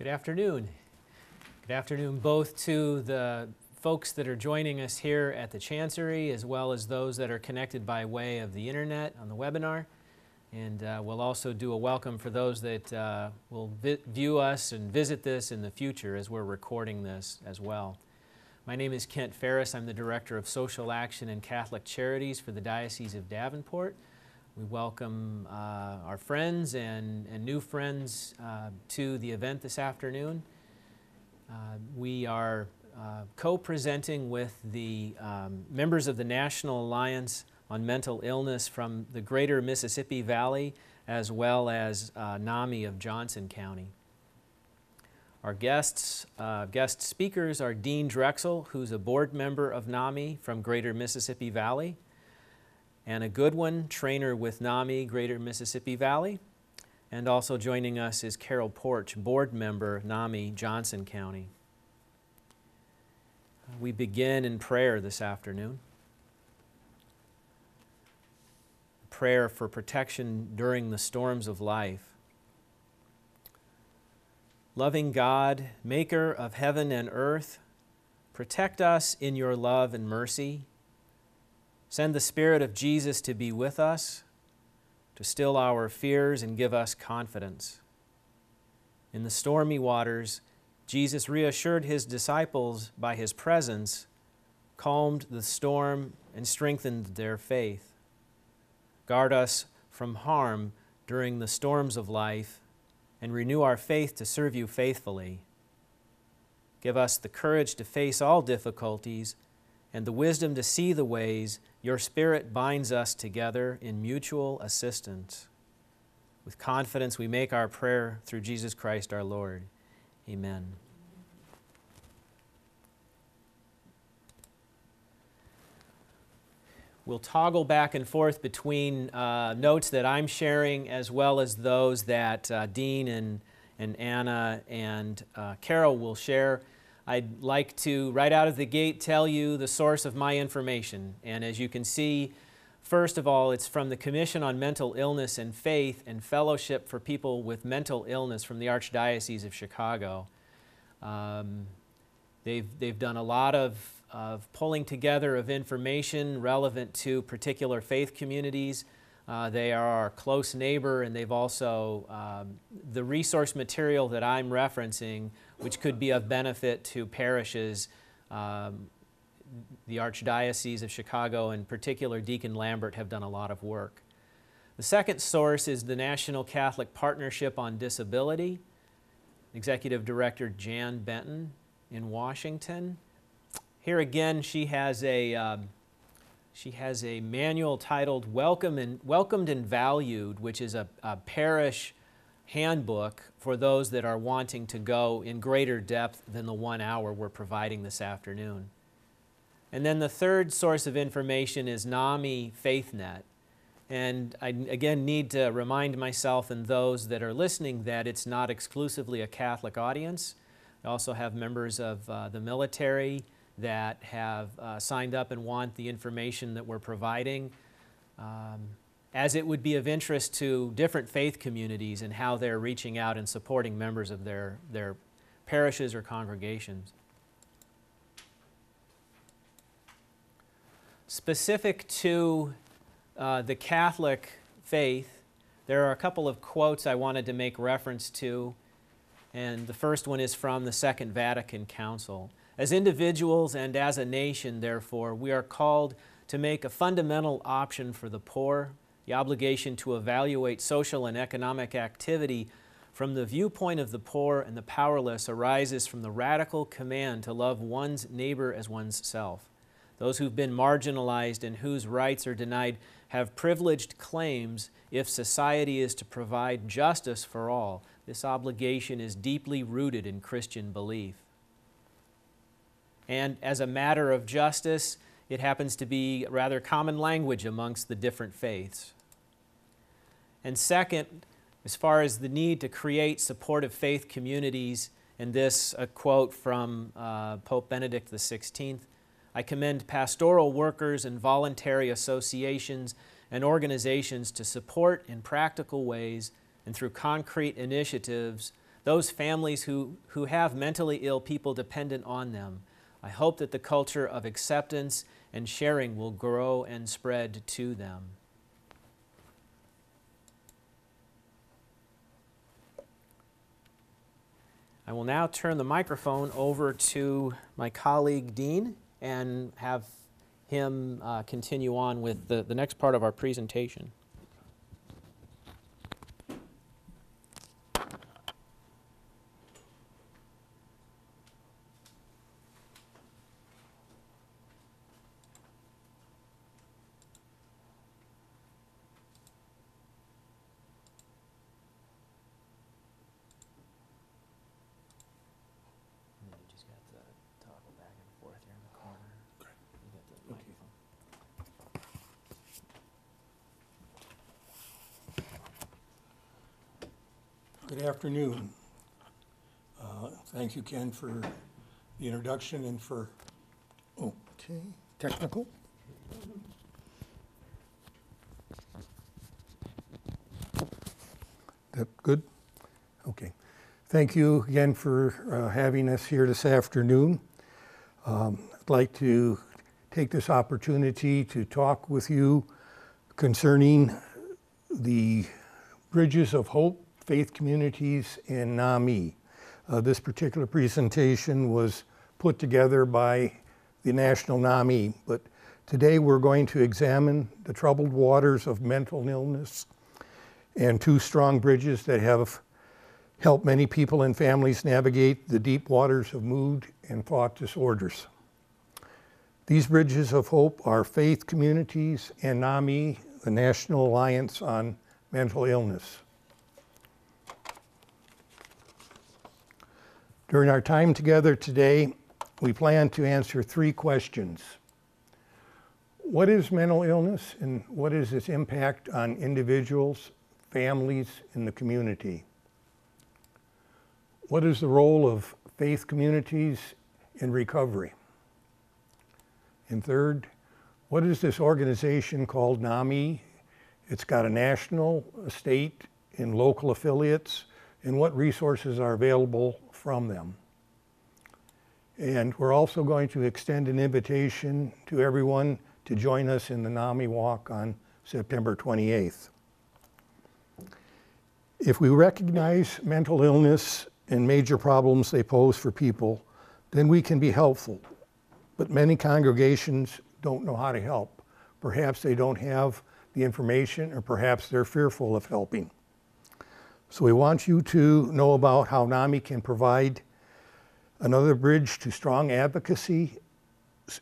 Good afternoon. Good afternoon both to the folks that are joining us here at the Chancery as well as those that are connected by way of the internet on the webinar. And uh, we'll also do a welcome for those that uh, will vi- view us and visit this in the future as we're recording this as well. My name is Kent Ferris. I'm the Director of Social Action and Catholic Charities for the Diocese of Davenport. We welcome uh, our friends and, and new friends uh, to the event this afternoon. Uh, we are uh, co presenting with the um, members of the National Alliance on Mental Illness from the greater Mississippi Valley as well as uh, NAMI of Johnson County. Our guests, uh, guest speakers are Dean Drexel, who's a board member of NAMI from Greater Mississippi Valley. Anna Goodwin, trainer with NAMI Greater Mississippi Valley. And also joining us is Carol Porch, board member, NAMI Johnson County. We begin in prayer this afternoon. Prayer for protection during the storms of life. Loving God, maker of heaven and earth, protect us in your love and mercy Send the Spirit of Jesus to be with us, to still our fears and give us confidence. In the stormy waters, Jesus reassured his disciples by his presence, calmed the storm, and strengthened their faith. Guard us from harm during the storms of life and renew our faith to serve you faithfully. Give us the courage to face all difficulties and the wisdom to see the ways your Spirit binds us together in mutual assistance. With confidence, we make our prayer through Jesus Christ our Lord. Amen. We'll toggle back and forth between uh, notes that I'm sharing as well as those that uh, Dean and, and Anna and uh, Carol will share. I'd like to, right out of the gate, tell you the source of my information. And as you can see, first of all, it's from the Commission on Mental Illness and Faith and Fellowship for People with Mental Illness from the Archdiocese of Chicago. Um, they've, they've done a lot of, of pulling together of information relevant to particular faith communities. Uh, they are our close neighbor, and they've also, um, the resource material that I'm referencing which could be of benefit to parishes. Um, the Archdiocese of Chicago, in particular Deacon Lambert, have done a lot of work. The second source is the National Catholic Partnership on Disability, Executive Director Jan Benton in Washington. Here again, she has a um, she has a manual titled "Welcome and Welcomed and Valued," which is a, a parish handbook for those that are wanting to go in greater depth than the one hour we're providing this afternoon. And then the third source of information is NAMI FaithNet. And I again need to remind myself and those that are listening that it's not exclusively a Catholic audience. We also have members of uh, the military that have uh, signed up and want the information that we're providing. Um, as it would be of interest to different faith communities and how they're reaching out and supporting members of their, their parishes or congregations. Specific to uh, the Catholic faith, there are a couple of quotes I wanted to make reference to, and the first one is from the Second Vatican Council. As individuals and as a nation, therefore, we are called to make a fundamental option for the poor, the obligation to evaluate social and economic activity from the viewpoint of the poor and the powerless arises from the radical command to love one's neighbor as one's self. Those who've been marginalized and whose rights are denied have privileged claims if society is to provide justice for all. This obligation is deeply rooted in Christian belief. And as a matter of justice, it happens to be rather common language amongst the different faiths. And second, as far as the need to create supportive faith communities, and this a quote from uh, Pope Benedict XVI I commend pastoral workers and voluntary associations and organizations to support in practical ways and through concrete initiatives those families who, who have mentally ill people dependent on them. I hope that the culture of acceptance and sharing will grow and spread to them. I will now turn the microphone over to my colleague Dean and have him uh, continue on with the, the next part of our presentation. And then you just got the toggle back and forth here in the corner. You got the microphone. Good afternoon. Uh, Thank you, Ken, for the introduction and for, okay, technical. That good? Okay. Thank you again for uh, having us here this afternoon. Um, I'd like to take this opportunity to talk with you concerning the Bridges of Hope Faith Communities in NAMI. Uh, this particular presentation was put together by the National NAMI, but today we're going to examine the troubled waters of mental illness and two strong bridges that have helped many people and families navigate the deep waters of mood and thought disorders. These bridges of hope are faith communities and NAMI, the National Alliance on Mental Illness. During our time together today, we plan to answer three questions. What is mental illness and what is its impact on individuals, families, and the community? What is the role of faith communities in recovery? And third, what is this organization called NAMI? It's got a national, a state, and local affiliates, and what resources are available from them. And we're also going to extend an invitation to everyone to join us in the NAMI Walk on September 28th. If we recognize mental illness and major problems they pose for people, then we can be helpful. But many congregations don't know how to help. Perhaps they don't have the information, or perhaps they're fearful of helping. So we want you to know about how NAMI can provide another bridge to strong advocacy,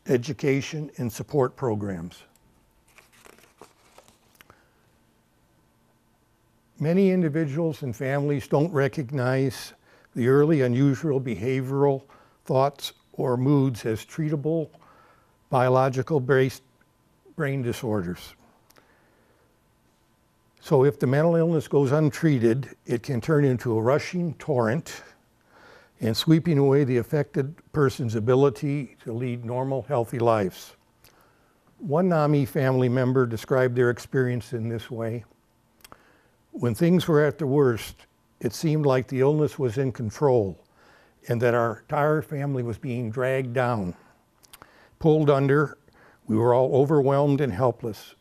education, and support programs. Many individuals and families don't recognize the early unusual behavioral thoughts or moods as treatable biological based brain disorders. So, if the mental illness goes untreated, it can turn into a rushing torrent and sweeping away the affected person's ability to lead normal, healthy lives. One NAMI family member described their experience in this way. When things were at the worst, it seemed like the illness was in control and that our entire family was being dragged down. Pulled under, we were all overwhelmed and helpless.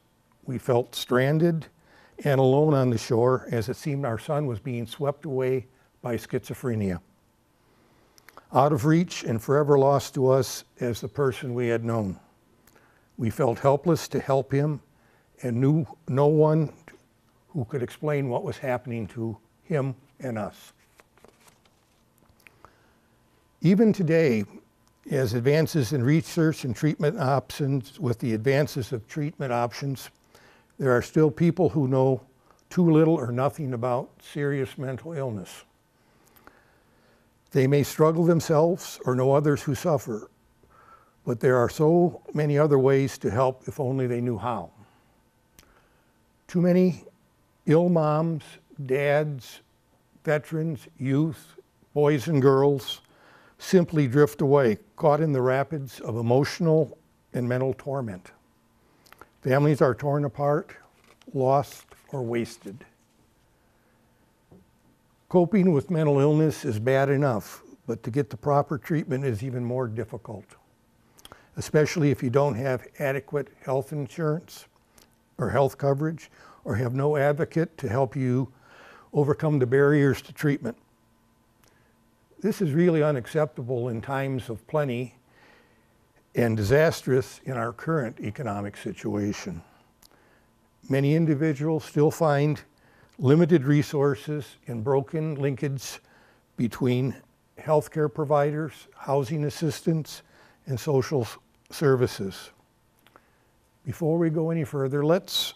We felt stranded and alone on the shore as it seemed our son was being swept away by schizophrenia. Out of reach and forever lost to us as the person we had known. We felt helpless to help him and knew no one who could explain what was happening to him and us. Even today, as advances in research and treatment options, with the advances of treatment options, there are still people who know too little or nothing about serious mental illness. They may struggle themselves or know others who suffer, but there are so many other ways to help if only they knew how. Too many ill moms, dads, veterans, youth, boys and girls simply drift away, caught in the rapids of emotional and mental torment. Families are torn apart, lost, or wasted. Coping with mental illness is bad enough, but to get the proper treatment is even more difficult, especially if you don't have adequate health insurance or health coverage or have no advocate to help you overcome the barriers to treatment. This is really unacceptable in times of plenty and disastrous in our current economic situation. Many individuals still find limited resources and broken linkage between healthcare providers, housing assistance, and social services. Before we go any further, let's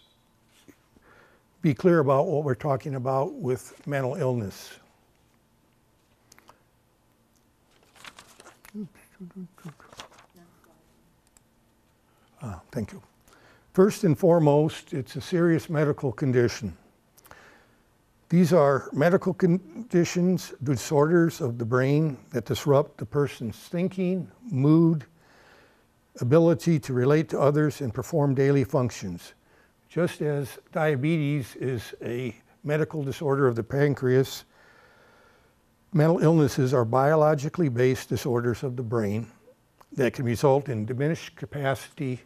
be clear about what we're talking about with mental illness. Ah, thank you. First and foremost, it's a serious medical condition. These are medical conditions, disorders of the brain that disrupt the person's thinking, mood, ability to relate to others, and perform daily functions. Just as diabetes is a medical disorder of the pancreas, mental illnesses are biologically based disorders of the brain that can result in diminished capacity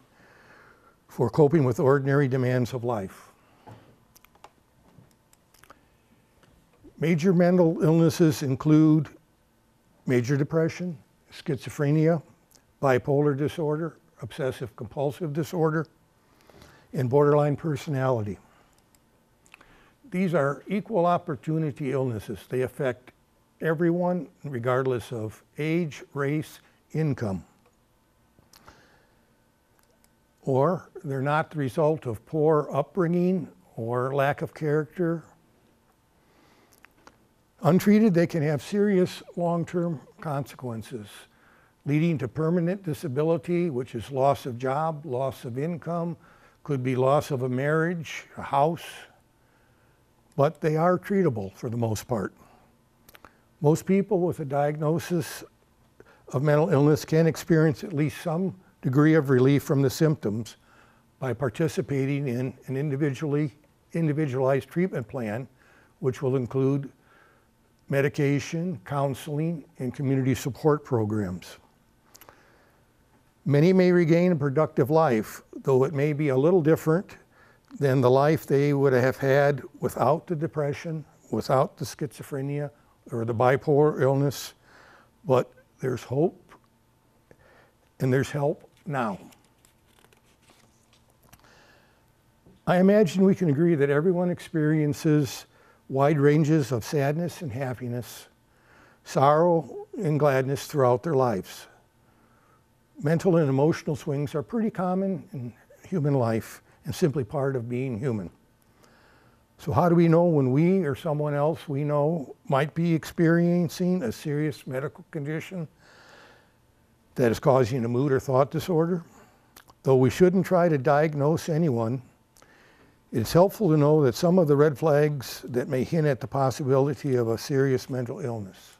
for coping with ordinary demands of life. Major mental illnesses include major depression, schizophrenia, bipolar disorder, obsessive compulsive disorder, and borderline personality. These are equal opportunity illnesses. They affect everyone regardless of age, race, income. Or they're not the result of poor upbringing or lack of character. Untreated, they can have serious long term consequences, leading to permanent disability, which is loss of job, loss of income, could be loss of a marriage, a house, but they are treatable for the most part. Most people with a diagnosis of mental illness can experience at least some degree of relief from the symptoms by participating in an individually individualized treatment plan, which will include medication, counseling, and community support programs. Many may regain a productive life, though it may be a little different than the life they would have had without the depression, without the schizophrenia, or the bipolar illness. But there's hope and there's help now. I imagine we can agree that everyone experiences wide ranges of sadness and happiness, sorrow and gladness throughout their lives. Mental and emotional swings are pretty common in human life and simply part of being human. So, how do we know when we or someone else we know might be experiencing a serious medical condition that is causing a mood or thought disorder? Though we shouldn't try to diagnose anyone, it's helpful to know that some of the red flags that may hint at the possibility of a serious mental illness.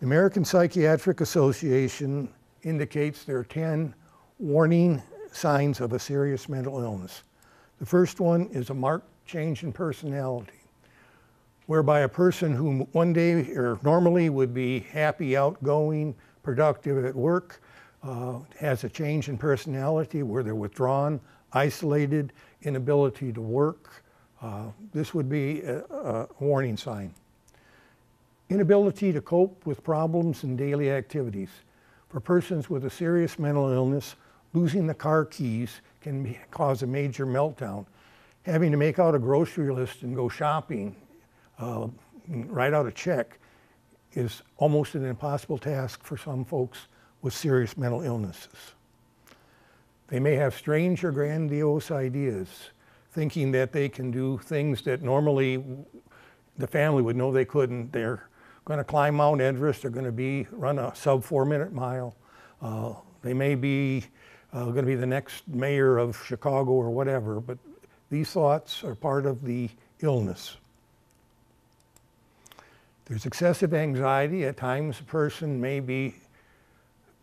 The American Psychiatric Association indicates there are 10 warning signs of a serious mental illness. The first one is a marked change in personality, whereby a person who one day or normally would be happy, outgoing, productive at work uh, has a change in personality where they're withdrawn, isolated, inability to work. Uh, this would be a, a warning sign. Inability to cope with problems in daily activities. For persons with a serious mental illness, losing the car keys can be, cause a major meltdown. Having to make out a grocery list and go shopping, uh, write out a check, is almost an impossible task for some folks with serious mental illnesses. They may have strange or grandiose ideas, thinking that they can do things that normally the family would know they couldn't. They're going to climb Mount Everest. They're going to be run a sub four minute mile. Uh, they may be uh, going to be the next mayor of Chicago or whatever, but these thoughts are part of the illness. There's excessive anxiety. At times, a person may be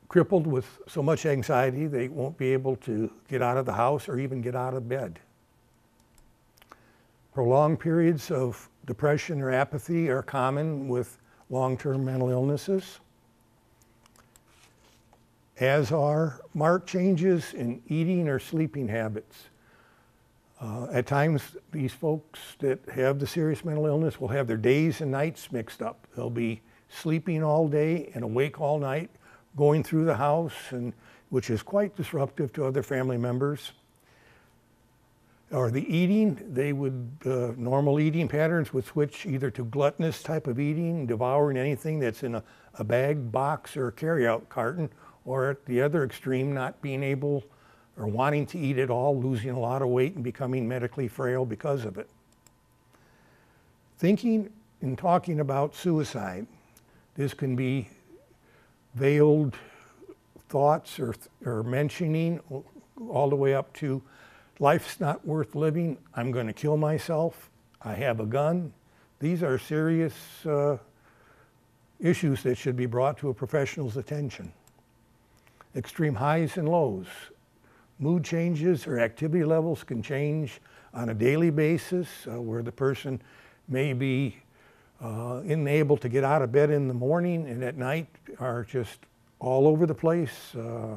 crippled with so much anxiety they won't be able to get out of the house or even get out of bed. Prolonged periods of depression, or apathy are common with long-term mental illnesses, as are marked changes in eating or sleeping habits. Uh, at times, these folks that have the serious mental illness will have their days and nights mixed up. They'll be sleeping all day and awake all night, going through the house, and which is quite disruptive to other family members. Or the eating, they would, uh, normal eating patterns would switch either to gluttonous type of eating, devouring anything that's in a, a bag, box, or carryout carton, or at the other extreme, not being able or wanting to eat at all, losing a lot of weight and becoming medically frail because of it. Thinking and talking about suicide, this can be veiled thoughts or, or mentioning all the way up to life's not worth living, I'm going to kill myself, I have a gun. These are serious uh, issues that should be brought to a professional's attention. Extreme highs and lows. Mood changes or activity levels can change on a daily basis uh, where the person may be uh, unable to get out of bed in the morning and at night are just all over the place, uh,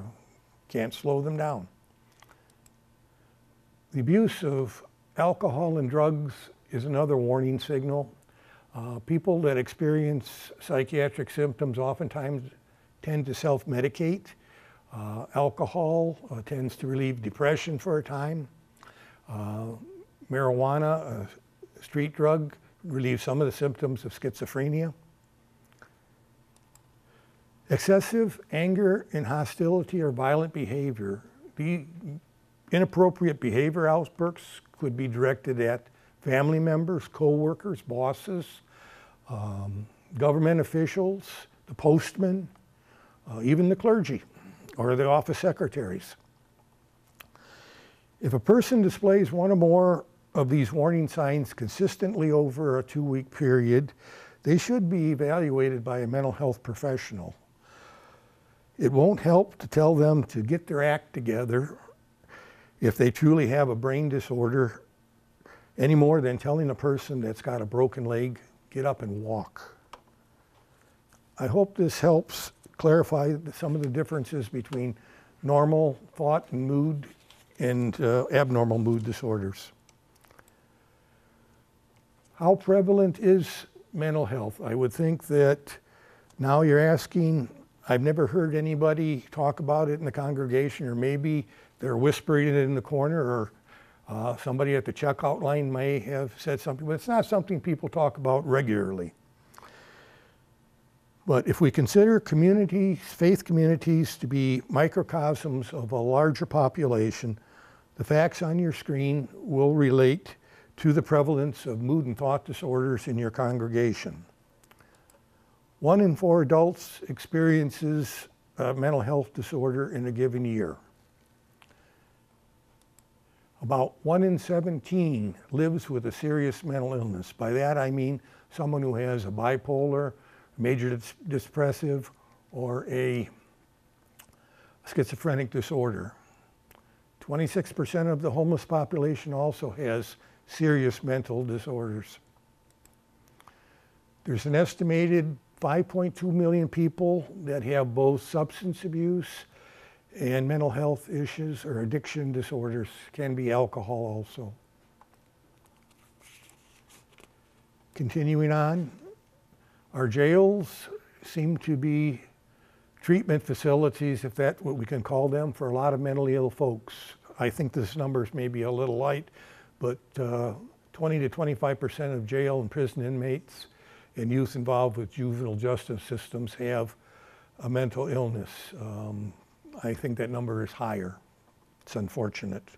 can't slow them down. The abuse of alcohol and drugs is another warning signal. Uh, people that experience psychiatric symptoms oftentimes tend to self medicate. Uh, alcohol uh, tends to relieve depression for a time. Uh, marijuana, a street drug, relieves some of the symptoms of schizophrenia. Excessive anger and hostility or violent behavior. The inappropriate behavior outbursts could be directed at family members, co-workers, bosses, um, government officials, the postman, uh, even the clergy or the office secretaries. If a person displays one or more of these warning signs consistently over a two-week period, they should be evaluated by a mental health professional. It won't help to tell them to get their act together if they truly have a brain disorder any more than telling a person that's got a broken leg, get up and walk. I hope this helps clarify some of the differences between normal thought and mood and uh, abnormal mood disorders. How prevalent is mental health? I would think that now you're asking, I've never heard anybody talk about it in the congregation, or maybe they're whispering it in the corner, or uh, somebody at the checkout line may have said something, but it's not something people talk about regularly. But if we consider communities, faith communities, to be microcosms of a larger population, the facts on your screen will relate to the prevalence of mood and thought disorders in your congregation. One in four adults experiences a mental health disorder in a given year. About one in 17 lives with a serious mental illness. By that I mean someone who has a bipolar, major depressive, or a schizophrenic disorder. 26% of the homeless population also has serious mental disorders. There's an estimated 5.2 million people that have both substance abuse and mental health issues or addiction disorders, can be alcohol also. Continuing on, our jails seem to be treatment facilities, if that's what we can call them, for a lot of mentally ill folks. I think this number is maybe a little light, but uh, 20 to 25 percent of jail and prison inmates and youth involved with juvenile justice systems have a mental illness. Um, I think that number is higher. It's unfortunate.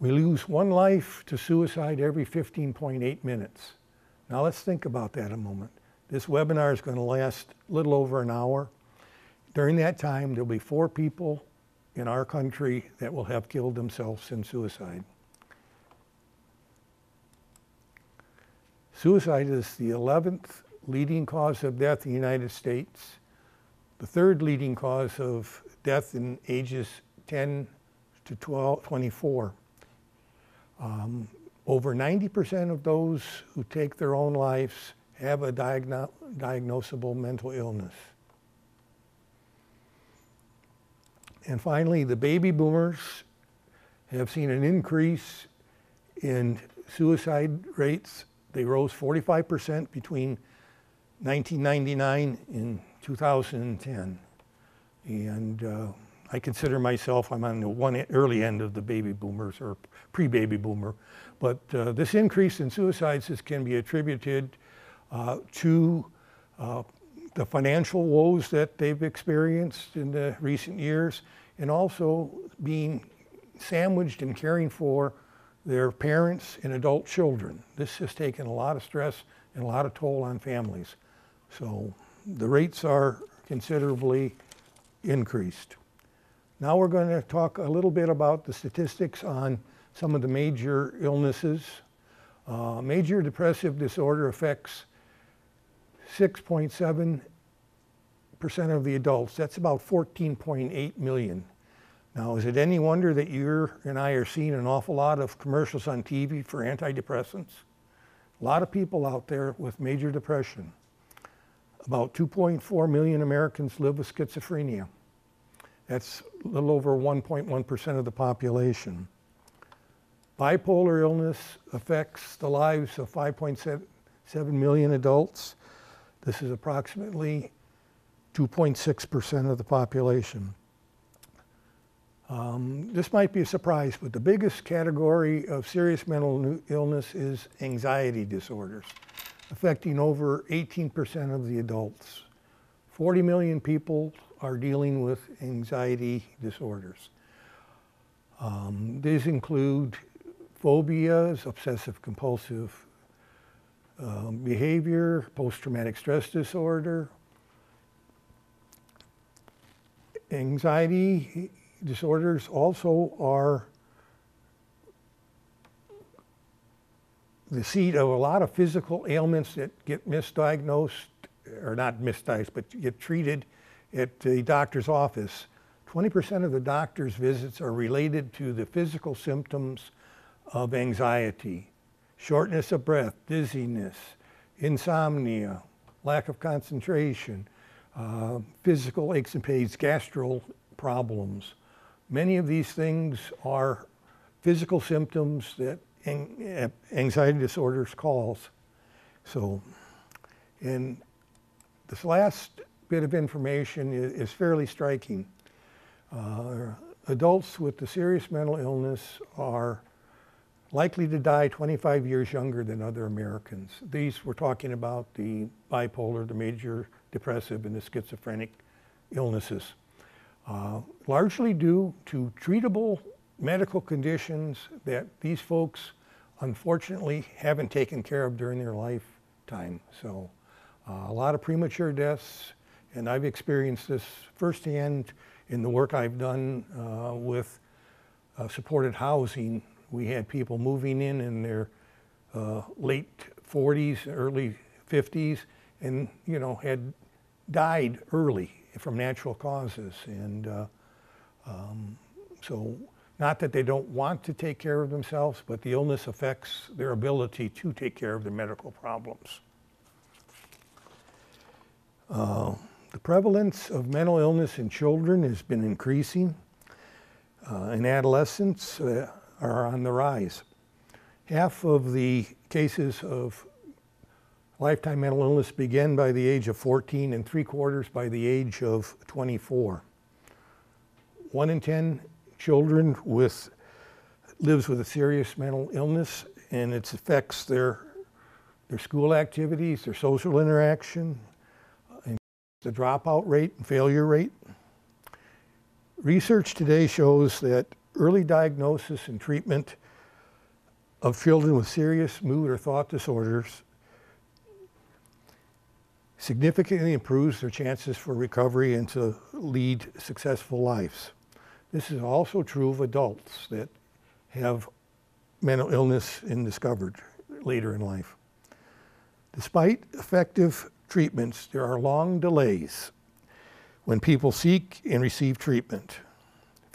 We lose one life to suicide every 15.8 minutes. Now let's think about that a moment. This webinar is going to last a little over an hour. During that time, there'll be four people in our country that will have killed themselves in suicide. Suicide is the 11th leading cause of death in the United States, the third leading cause of death in ages 10 to 12, 24. Um, over 90% of those who take their own lives have a diagno- diagnosable mental illness. And finally, the baby boomers have seen an increase in suicide rates. They rose 45% between 1999 and 2010. And uh, I consider myself, I'm on the one early end of the baby boomers or pre-baby boomer. But uh, this increase in suicides can be attributed uh, to uh, the financial woes that they've experienced in the recent years and also being sandwiched in caring for their parents and adult children. This has taken a lot of stress and a lot of toll on families. So the rates are considerably increased. Now we're going to talk a little bit about the statistics on some of the major illnesses. Uh, major depressive disorder affects 6.7% of the adults. That's about 14.8 million. Now, is it any wonder that you and I are seeing an awful lot of commercials on TV for antidepressants? A lot of people out there with major depression. About 2.4 million Americans live with schizophrenia. That's a little over 1.1% of the population. Bipolar illness affects the lives of 5.7 million adults. This is approximately 2.6% of the population. Um, this might be a surprise, but the biggest category of serious mental illness is anxiety disorders, affecting over 18% of the adults. 40 million people are dealing with anxiety disorders. Um, these include phobias, obsessive compulsive um, behavior, post traumatic stress disorder, anxiety disorders also are the seat of a lot of physical ailments that get misdiagnosed, or not misdiagnosed, but get treated at the doctor's office. 20% of the doctor's visits are related to the physical symptoms of anxiety shortness of breath, dizziness, insomnia, lack of concentration, uh, physical aches and pains, gastro problems. Many of these things are physical symptoms that anxiety disorders cause. So, and this last bit of information is, is fairly striking. Uh, adults with the serious mental illness are likely to die 25 years younger than other Americans. These we're talking about the bipolar, the major depressive, and the schizophrenic illnesses, uh, largely due to treatable medical conditions that these folks unfortunately haven't taken care of during their lifetime. So uh, a lot of premature deaths, and I've experienced this firsthand in the work I've done uh, with uh, supported housing. We had people moving in in their uh, late 40s, early 50s, and you know had died early from natural causes. And uh, um, so, not that they don't want to take care of themselves, but the illness affects their ability to take care of their medical problems. Uh, the prevalence of mental illness in children has been increasing. Uh, in adolescents uh, are on the rise. Half of the cases of lifetime mental illness begin by the age of 14 and three quarters by the age of 24. One in 10 children with lives with a serious mental illness and it affects their their school activities, their social interaction, the dropout rate and failure rate. Research today shows that early diagnosis and treatment of children with serious mood or thought disorders significantly improves their chances for recovery and to lead successful lives. This is also true of adults that have mental illness and discovered later in life. Despite effective treatments, there are long delays when people seek and receive treatment.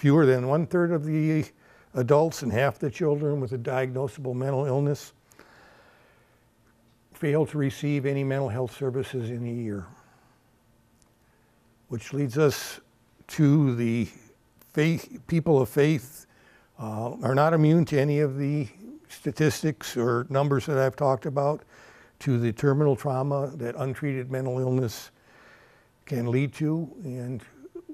Fewer than one third of the adults and half the children with a diagnosable mental illness fail to receive any mental health services in a year. Which leads us to the faith, people of faith uh, are not immune to any of the statistics or numbers that I've talked about, to the terminal trauma that untreated mental illness can lead to. And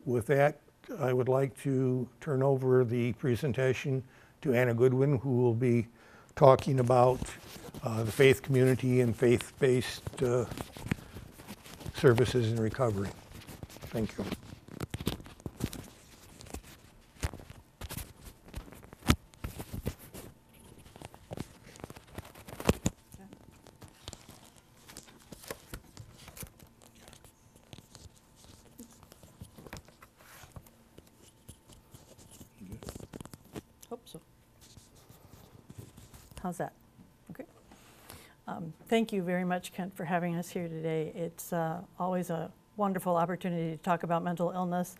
with that, I would like to turn over the presentation to Anna Goodwin, who will be talking about uh, the faith community and faith-based uh, services in recovery. Thank you. Hope so. How's that? Okay. Um, Thank you very much, Kent, for having us here today. It's uh, always a wonderful opportunity to talk about mental illness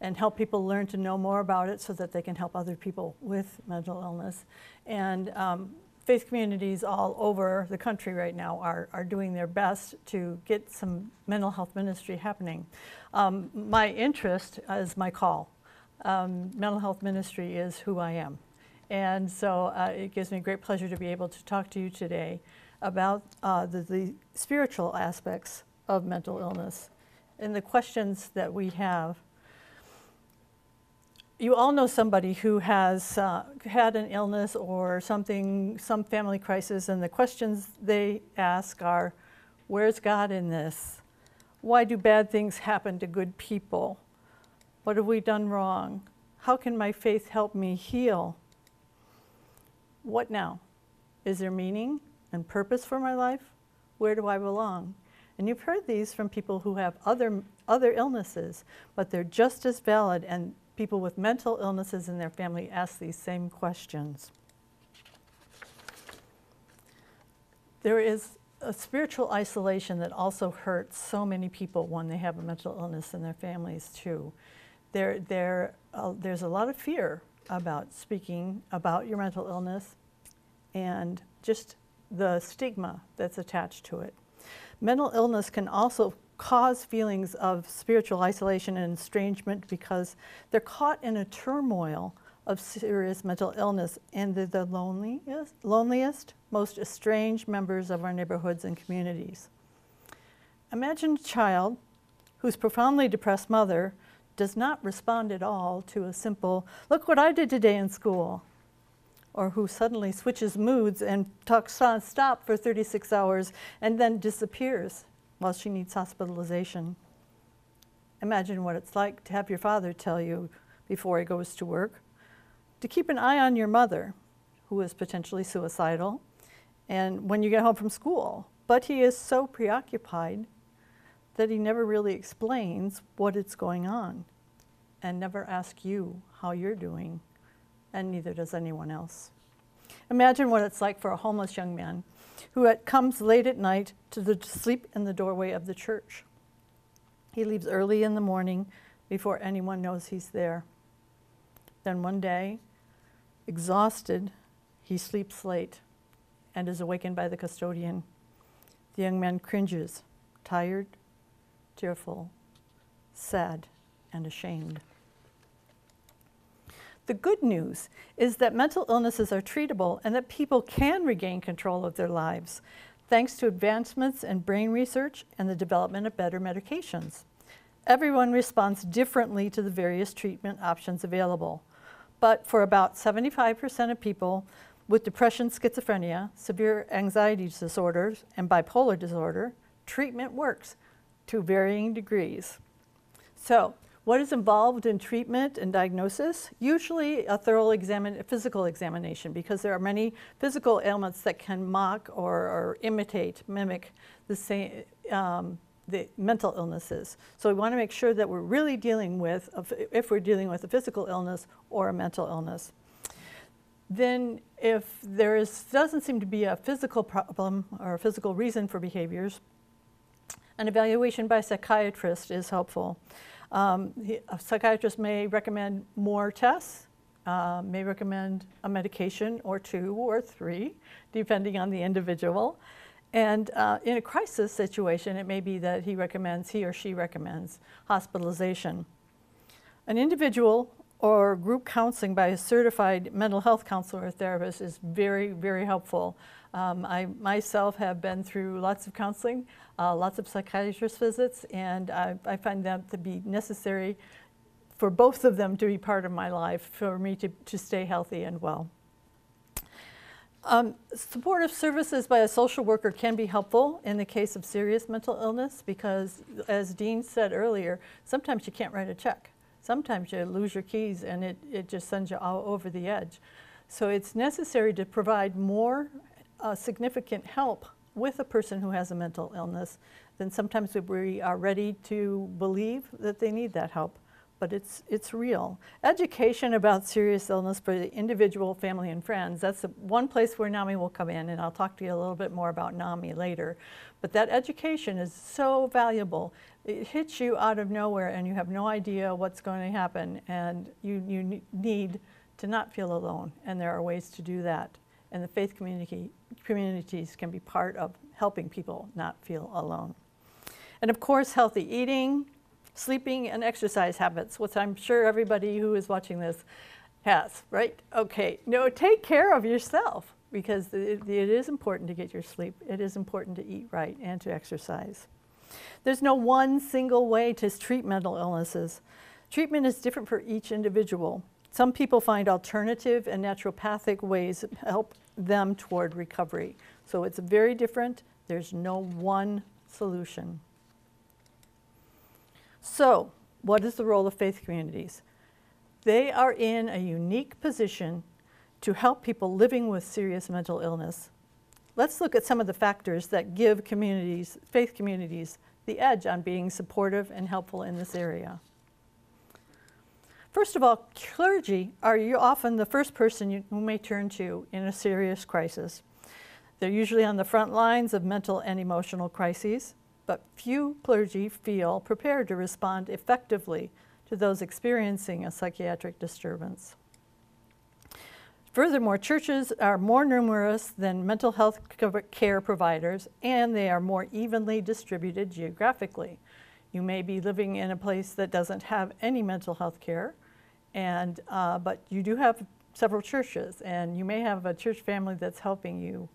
and help people learn to know more about it so that they can help other people with mental illness. And um, faith communities all over the country right now are, are doing their best to get some mental health ministry happening. Um, my interest is my call um, mental health ministry is who I am. And so uh, it gives me great pleasure to be able to talk to you today about uh, the, the spiritual aspects of mental illness and the questions that we have. You all know somebody who has uh, had an illness or something, some family crisis, and the questions they ask are Where's God in this? Why do bad things happen to good people? What have we done wrong? How can my faith help me heal? What now? Is there meaning and purpose for my life? Where do I belong? And you've heard these from people who have other, other illnesses, but they're just as valid, and people with mental illnesses in their family ask these same questions. There is a spiritual isolation that also hurts so many people when they have a mental illness in their families, too there, there, uh, there's a lot of fear about speaking about your mental illness and just the stigma that's attached to it. Mental illness can also cause feelings of spiritual isolation and estrangement because they're caught in a turmoil of serious mental illness and they're the loneliest, loneliest, most estranged members of our neighborhoods and communities. Imagine a child whose profoundly depressed mother does not respond at all to a simple, look what I did today in school, or who suddenly switches moods and talks stop for 36 hours and then disappears while she needs hospitalization. Imagine what it's like to have your father tell you before he goes to work to keep an eye on your mother, who is potentially suicidal, and when you get home from school. But he is so preoccupied that he never really explains what it's going on and never asks you how you're doing, and neither does anyone else. Imagine what it's like for a homeless young man who comes late at night to the, sleep in the doorway of the church. He leaves early in the morning before anyone knows he's there. Then one day, exhausted, he sleeps late and is awakened by the custodian. The young man cringes, tired, tearful, sad, and ashamed. The good news is that mental illnesses are treatable and that people can regain control of their lives thanks to advancements in brain research and the development of better medications. Everyone responds differently to the various treatment options available, but for about 75% of people with depression, schizophrenia, severe anxiety disorders, and bipolar disorder, treatment works to varying degrees. So, what is involved in treatment and diagnosis? Usually a thorough physical examination because there are many physical ailments that can mock or, or imitate, mimic the same, um, the mental illnesses. So we want to make sure that we're really dealing with, if we're dealing with a physical illness or a mental illness. Then if there is, doesn't seem to be a physical problem or a physical reason for behaviors, an evaluation by a psychiatrist is helpful. Um, he, a psychiatrist may recommend more tests uh, may recommend a medication or two or three, depending on the individual. And uh, in a crisis situation, it may be that he recommends, he or she recommends hospitalization. An individual or group counseling by a certified mental health counselor or therapist is very, very helpful. Um, I myself have been through lots of counseling, uh, lots of psychiatrist visits, and I, I find them to be necessary for both of them to be part of my life, for me to, to stay healthy and well. Um, supportive services by a social worker can be helpful in the case of serious mental illness because, as Dean said earlier, sometimes you can't write a check. Sometimes you lose your keys and it, it just sends you all over the edge. So it's necessary to provide more significant help with a person who has a mental illness then sometimes we are ready to believe that they need that help but it's, it's real. Education about serious illness for the individual, family, and friends, that's the one place where NAMI will come in, and I'll talk to you a little bit more about NAMI later. But that education is so valuable. It hits you out of nowhere, and you have no idea what's going to happen, and you, you need to not feel alone, and there are ways to do that. And the faith community, communities can be part of helping people not feel alone. And of course, healthy eating, sleeping and exercise habits, which I'm sure everybody who is watching this has, right? Okay, no, take care of yourself because it, is important to get your sleep. It is important to eat right and to exercise. There's no one single way to treat mental illnesses. Treatment is different for each individual. Some people find alternative and naturopathic ways help them toward recovery. So it's very different. There's no one solution. So, what is the role of faith communities? They are in a unique position to help people living with serious mental illness. Let's look at some of the factors that give communities, faith communities, the edge on being supportive and helpful in this area. First of all, clergy are often the first person you may turn to in a serious crisis. They're usually on the front lines of mental and emotional crises but few clergy feel prepared to respond effectively to those experiencing a psychiatric disturbance. Furthermore, churches are more numerous than mental health care providers, and they are more evenly distributed geographically. You may be living in a place that doesn't have any mental health care, and, uh, but you do have several churches, and you may have a church family that's helping you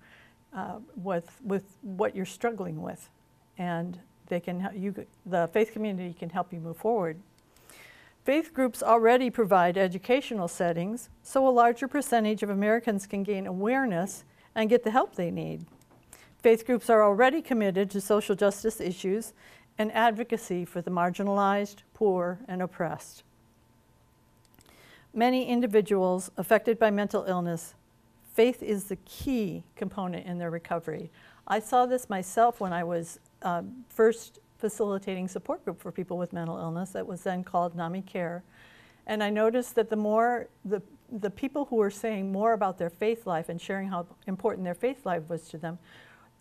uh, with, with what you're struggling with and they can you the faith community can help you move forward. Faith groups already provide educational settings, so a larger percentage of Americans can gain awareness and get the help they need. Faith groups are already committed to social justice issues and advocacy for the marginalized, poor, and oppressed. Many individuals affected by mental illness, faith is the key component in their recovery. I saw this myself when I was um, first facilitating support group for people with mental illness that was then called NAMI Care. And I noticed that the more, the, the people who were saying more about their faith life and sharing how important their faith life was to them,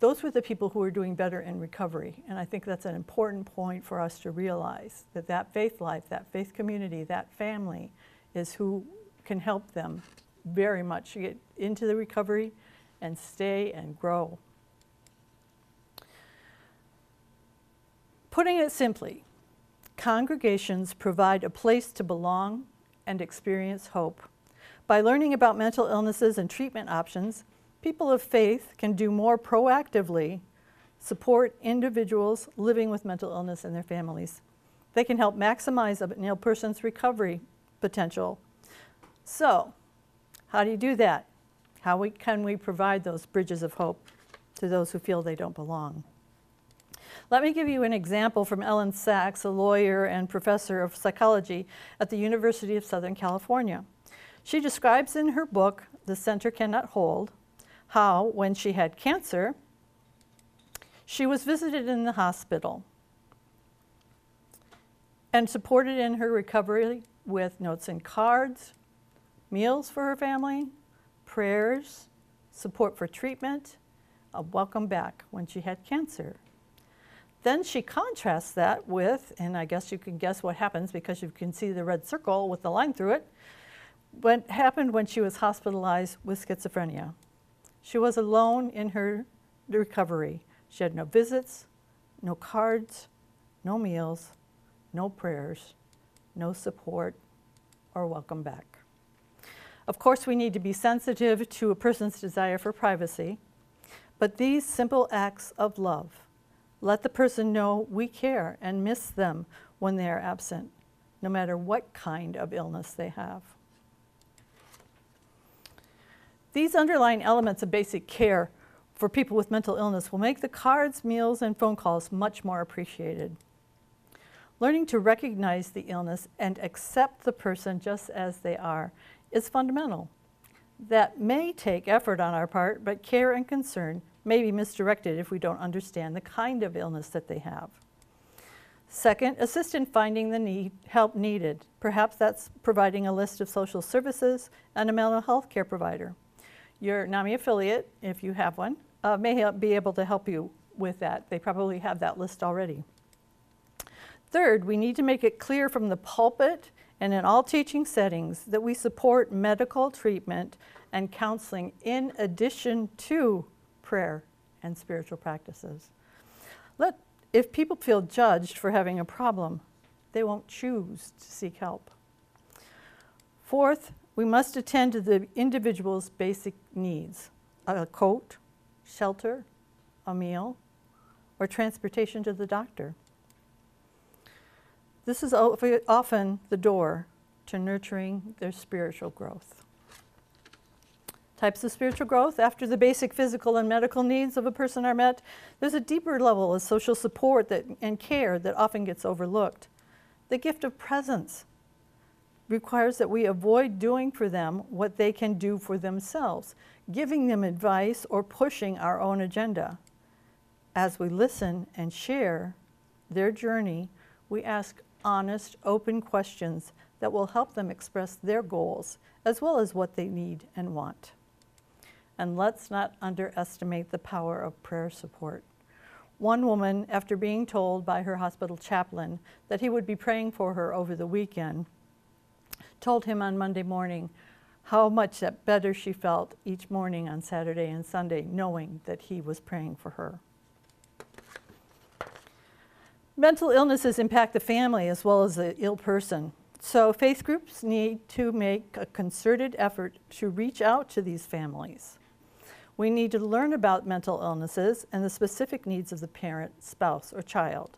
those were the people who were doing better in recovery. And I think that's an important point for us to realize that that faith life, that faith community, that family is who can help them very much get into the recovery and stay and grow. Putting it simply, congregations provide a place to belong and experience hope. By learning about mental illnesses and treatment options, people of faith can do more proactively support individuals living with mental illness and their families. They can help maximize an ill person's recovery potential. So, how do you do that? How we, can we provide those bridges of hope to those who feel they don't belong? Let me give you an example from Elyn Saks, a lawyer and professor of psychology at the University of Southern California. She describes in her book, The Center Cannot Hold, how when she had cancer, she was visited in the hospital and supported in her recovery with notes and cards, meals for her family, prayers, support for treatment, a welcome back when she had cancer. Then she contrasts that with, and I guess you can guess what happens because you can see the red circle with the line through it, what happened when she was hospitalized with schizophrenia. She was alone in her recovery. She had no visits, no cards, no meals, no prayers, no support, or welcome back. Of course, we need to be sensitive to a person's desire for privacy, but these simple acts of love let the person know we care and miss them when they are absent, no matter what kind of illness they have. These underlying elements of basic care for people with mental illness will make the cards, meals, and phone calls much more appreciated. Learning to recognize the illness and accept the person just as they are is fundamental. That may take effort on our part, but care and concern may be misdirected if we don't understand the kind of illness that they have. Second, assist in finding the need, help needed. Perhaps that's providing a list of social services and a mental health care provider. Your NAMI affiliate, if you have one, uh, may be able to help you with that. They probably have that list already. Third, we need to make it clear from the pulpit and in all teaching settings that we support medical treatment and counseling in addition to prayer and spiritual practices. Let, if people feel judged for having a problem, they won't choose to seek help. Fourth, we must attend to the individual's basic needs a coat, shelter, a meal, or transportation to the doctor. This is often the door to nurturing their spiritual growth. Types of spiritual growth after the basic physical and medical needs of a person are met, there's a deeper level of social support that, and care that often gets overlooked. The gift of presence requires that we avoid doing for them what they can do for themselves, giving them advice or pushing our own agenda. As we listen and share their journey, we ask honest, open questions that will help them express their goals as well as what they need and want. And let's not underestimate the power of prayer support. One woman, after being told by her hospital chaplain that he would be praying for her over the weekend, told him on Monday morning how much better she felt each morning on Saturday and Sunday, knowing that he was praying for her. Mental illnesses impact the family as well as the ill person. So faith groups need to make a concerted effort to reach out to these families. We need to learn about mental illnesses and the specific needs of the parent, spouse, or child.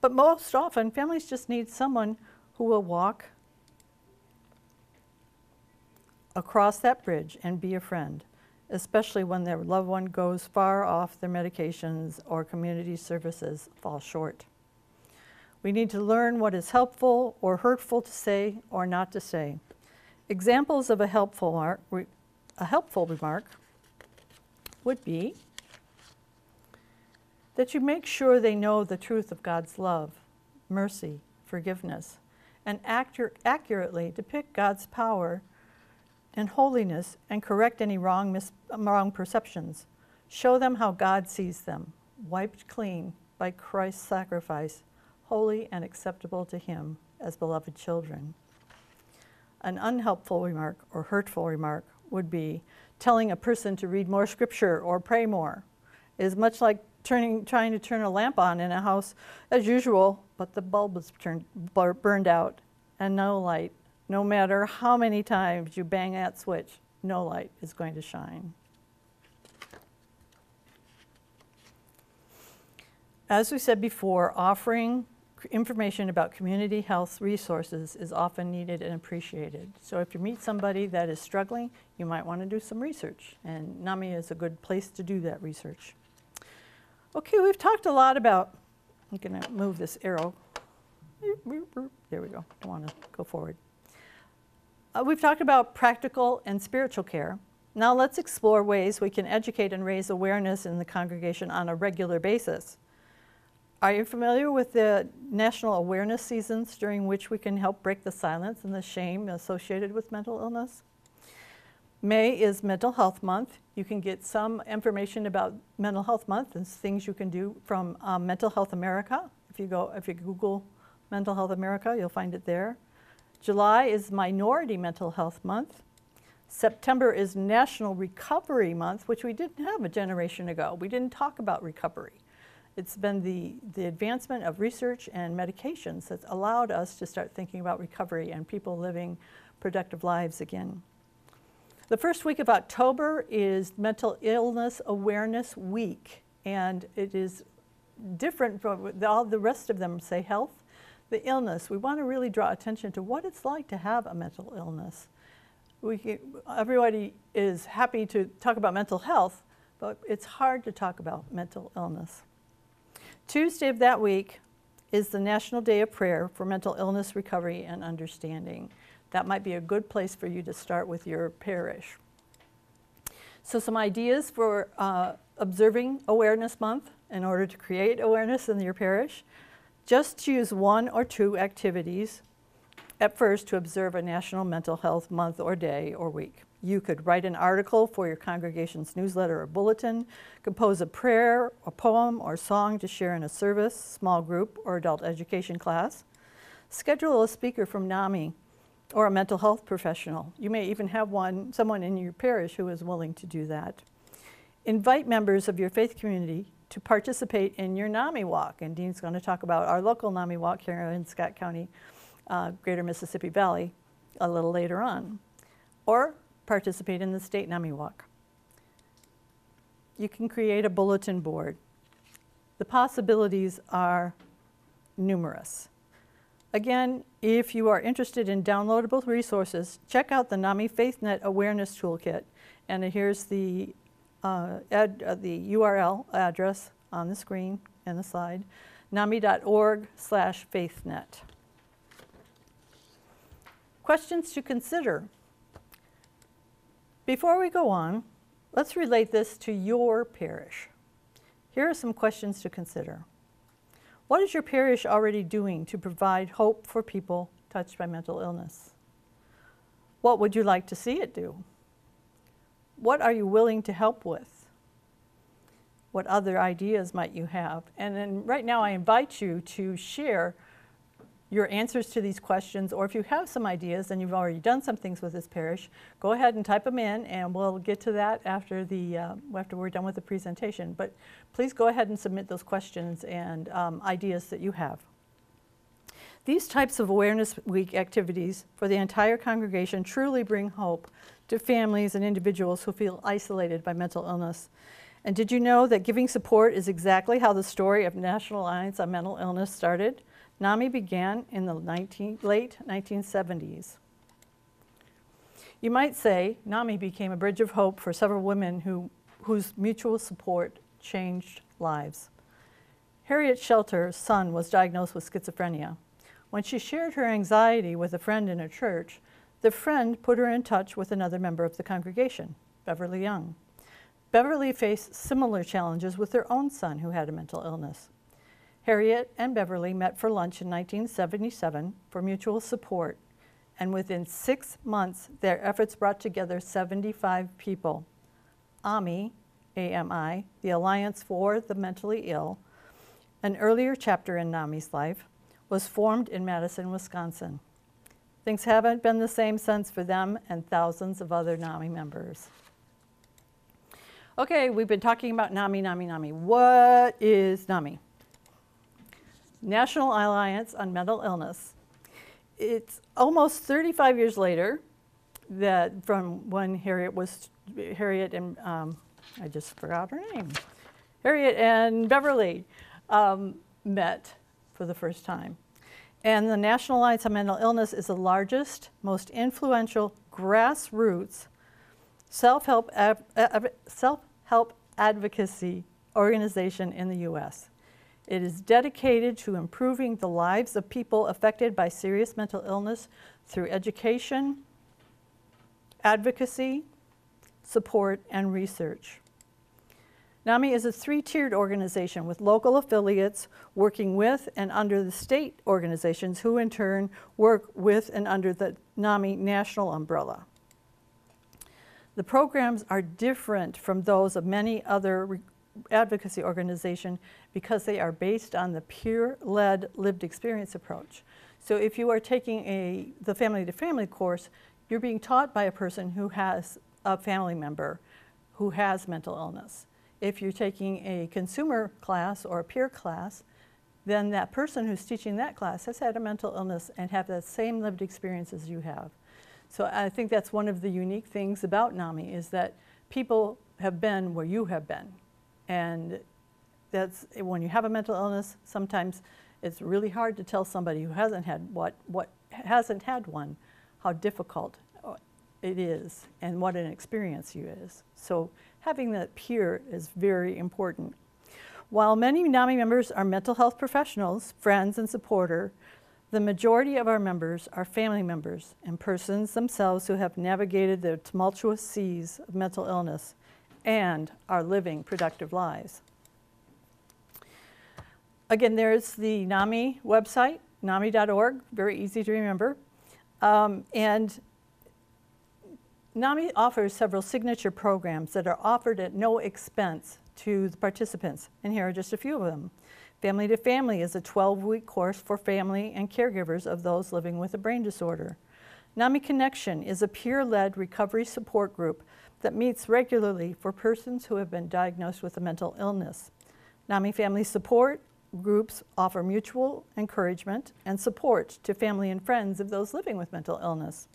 But most often, families just need someone who will walk across that bridge and be a friend, especially when their loved one goes far off their medications or community services fall short. We need to learn what is helpful or hurtful to say or not to say. Examples of a helpful, mark, a helpful remark would be that you make sure they know the truth of God's love, mercy, forgiveness, and accur- accurately depict God's power and holiness and correct any wrong, mis- wrong perceptions. Show them how God sees them, wiped clean by Christ's sacrifice, holy and acceptable to Him as beloved children. An unhelpful remark or hurtful remark would be telling a person to read more scripture or pray more. It is much like turning, trying to turn a lamp on in a house as usual, but the bulb is turned, burned out and no light no matter how many times you bang that switch, no light is going to shine. As we said before, offering information about community health resources is often needed and appreciated. So if you meet somebody that is struggling, you might want to do some research, and NAMI is a good place to do that research. Okay, we've talked a lot about, I'm going to move this arrow. There we go, I want to go forward. Uh, we've talked about practical and spiritual care. Now let's explore ways we can educate and raise awareness in the congregation on a regular basis. Are you familiar with the national awareness seasons during which we can help break the silence and the shame associated with mental illness? May is Mental Health Month. You can get some information about Mental Health Month and things you can do from um, Mental Health America. If you go, if you Google Mental Health America, you'll find it there. July is Minority Mental Health Month. September is National Recovery Month, which we didn't have a generation ago. We didn't talk about recovery. It's been the, the advancement of research and medications that's allowed us to start thinking about recovery and people living productive lives again. The first week of October is Mental Illness Awareness Week, and it is different from all the rest of them say health. The illness, we want to really draw attention to what it's like to have a mental illness. We everybody is happy to talk about mental health, but it's hard to talk about mental illness. Tuesday of that week is the National Day of Prayer for Mental Illness Recovery and Understanding. That might be a good place for you to start with your parish. So, some ideas for uh, observing Awareness Month in order to create awareness in your parish. Just choose one or two activities at first to observe a National Mental Health Month or day or week. You could write an article for your congregation's newsletter or bulletin, compose a prayer, a poem, or song to share in a service, small group, or adult education class. Schedule a speaker from NAMI or a mental health professional. You may even have one, someone in your parish who is willing to do that. Invite members of your faith community to participate in your NAMI walk. And Dean's going to talk about our local NAMI walk here in Scott County, uh, Greater Mississippi Valley, a little later on. Or participate in the state NAMI walk. You can create a bulletin board. The possibilities are numerous. Again, if you are interested in downloadable resources, check out the NAMI FaithNet Awareness Toolkit. And here's the, uh, ad, uh, the URL address on the screen and the slide, nami.org slash faithnet. Questions to consider. Before we go on, let's relate this to your parish. Here are some questions to consider. What is your parish already doing to provide hope for people touched by mental illness? What would you like to see it do? What are you willing to help with? What other ideas might you have? And then right now, I invite you to share your answers to these questions, or if you have some ideas and you've already done some things with this parish, go ahead and type them in, and we'll get to that after the uh, after we're done with the presentation. But please go ahead and submit those questions and um, ideas that you have. These types of Awareness Week activities for the entire congregation truly bring hope to families and individuals who feel isolated by mental illness. And did you know that giving support is exactly how the story of National Alliance on Mental Illness started? NAMI began in the 19, late 1970s. You might say NAMI became a bridge of hope for several women who, whose mutual support changed lives. Harriet Shetler's son was diagnosed with schizophrenia. When she shared her anxiety with a friend in a church, the friend put her in touch with another member of the congregation, Beverly Young. Beverly faced similar challenges with her own son who had a mental illness. Harriet and Beverly met for lunch in 1977 for mutual support, and within six months, their efforts brought together 75 people. AMI, AMI, the Alliance for the Mentally Ill, an earlier chapter in NAMI's life, was formed in Madison, Wisconsin. Things haven't been the same since for them and thousands of other NAMI members. Okay, we've been talking about NAMI, NAMI, NAMI. What is NAMI? National Alliance on Mental Illness. It's almost 35 years later that from when Harriet was Harriet and um, I just forgot her name. Harriet and Beverly um, met for the first time. And the National Alliance on Mental Illness is the largest, most influential grassroots self-help self-help advocacy organization in the U.S. It is dedicated to improving the lives of people affected by serious mental illness through education, advocacy, support, and research. NAMI is a three-tiered organization with local affiliates working with and under the state organizations who in turn work with and under the NAMI national umbrella. The programs are different from those of many other advocacy organization because they are based on the peer-led lived experience approach. So if you are taking a, the family to family course, you're being taught by a person who has a family member who has mental illness. If you're taking a consumer class or a peer class, then that person who's teaching that class has had a mental illness and have that same lived experience as you have. So I think that's one of the unique things about NAMI is that people have been where you have been. And that's when you have a mental illness, sometimes it's really hard to tell somebody who hasn't had what, what hasn't had one how difficult uh, it is and what an experience you is. So having that peer is very important. While many NAMI members are mental health professionals, friends, and supporter, the majority of our members are family members and persons themselves who have navigated the tumultuous seas of mental illness and are living productive lives. Again, there's the NAMI website, nami.org, very easy to remember. Um, and NAMI offers several signature programs that are offered at no expense to the participants, and here are just a few of them. Family to Family is a 12-week course for family and caregivers of those living with a brain disorder. NAMI Connection is a peer-led recovery support group that meets regularly for persons who have been diagnosed with a mental illness. NAMI Family Support groups offer mutual encouragement and support to family and friends of those living with mental illness.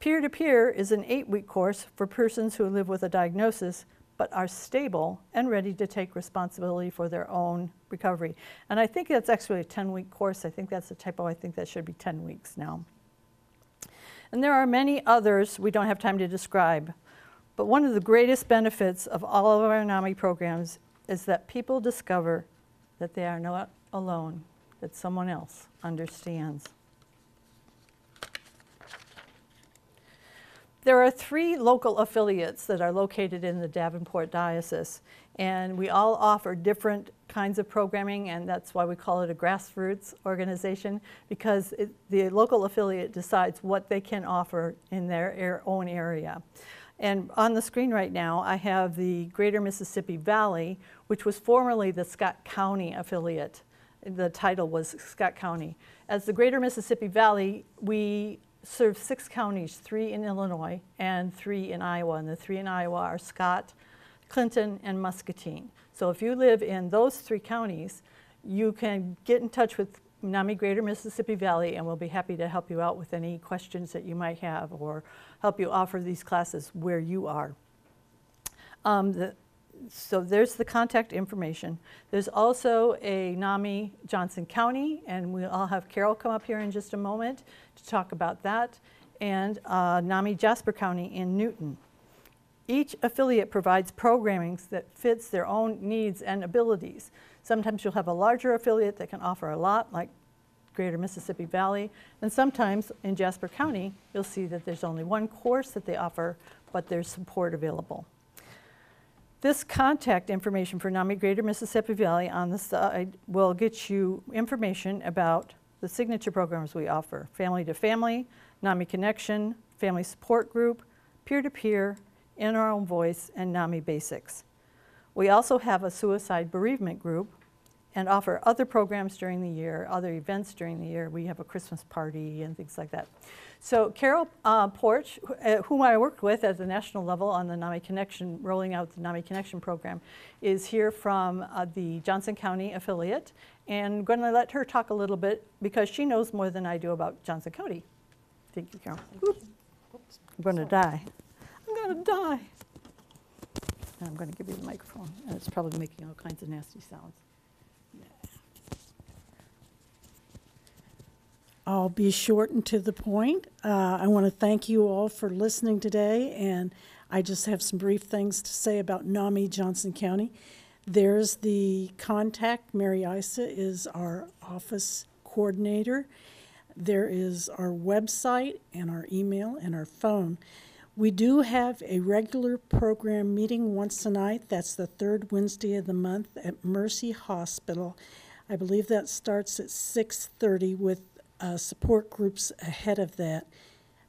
Peer to Peer is an eight-week course for persons who live with a diagnosis but are stable and ready to take responsibility for their own recovery. And I think that's actually a 10-week course. I think that's a typo. I think that should be 10 weeks now. And there are many others we don't have time to describe. But one of the greatest benefits of all of our NAMI programs is that people discover that they are not alone, that someone else understands. There are three local affiliates that are located in the Davenport Diocese, and we all offer different kinds of programming, and that's why we call it a grassroots organization, because it, the local affiliate decides what they can offer in their own area. And on the screen right now, I have the Greater Mississippi Valley, which was formerly the Scott County affiliate. The title was Scott County. As the Greater Mississippi Valley, we serve six counties, three in Illinois and three in Iowa. And the three in Iowa are Scott, Clinton, and Muscatine. So if you live in those three counties, you can get in touch with NAMI Greater Mississippi Valley and we'll be happy to help you out with any questions that you might have or help you offer these classes where you are. Um, the, so there's the contact information. There's also a NAMI Johnson County, and we'll have Carol come up here in just a moment to talk about that, and uh, NAMI Jasper County in Newton. Each affiliate provides programming that fits their own needs and abilities. Sometimes you'll have a larger affiliate that can offer a lot, like Greater Mississippi Valley, and sometimes in Jasper County, you'll see that there's only one course that they offer, but there's support available. This contact information for NAMI Greater Mississippi Valley on the side will get you information about the signature programs we offer, Family to Family, NAMI Connection, Family Support Group, Peer-to-Peer, In Our Own Voice, and NAMI Basics. We also have a suicide bereavement group and offer other programs during the year, other events during the year. We have a Christmas party and things like that. So Carol uh, Porch, uh, whom I worked with at the national level on the NAMI Connection, rolling out the NAMI Connection program, is here from uh, the Johnson County affiliate. And I'm going to let her talk a little bit because she knows more than I do about Johnson County. Thank you, Carol. Oops. I'm going to die. I'm going to die. I'm going to give you the microphone, and it's probably making all kinds of nasty sounds. I'll be short and to the point. Uh, I want to thank you all for listening today, and I just have some brief things to say about NAMI Johnson County. There's the contact. Mary Isa is our office coordinator. There is our website and our email and our phone. We do have a regular program meeting once a night. That's the third Wednesday of the month at Mercy Hospital. I believe that starts at 6:30 with uh, support groups ahead of that.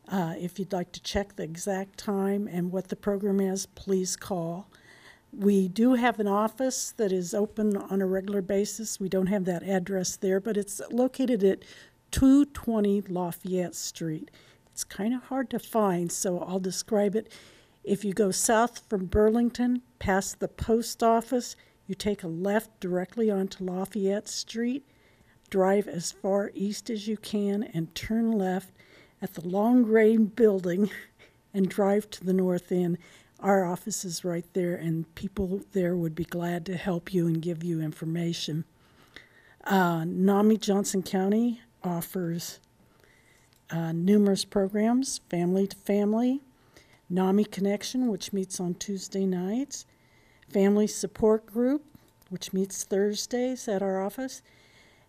Uh, if you'd like to check the exact time and what the program is, please call. We do have an office that is open on a regular basis. We don't have that address there, but it's located at 220 Lafayette Street. It's kind of hard to find, so I'll describe it. If you go south from Burlington, past the post office, you take a left directly onto Lafayette Street, drive as far east as you can, and turn left at the long gray building and drive to the north end. Our office is right there, and people there would be glad to help you and give you information. Uh, NAMI Johnson County offers uh, numerous programs, family to family, NAMI Connection, which meets on Tuesday nights, Family Support Group, which meets Thursdays at our office,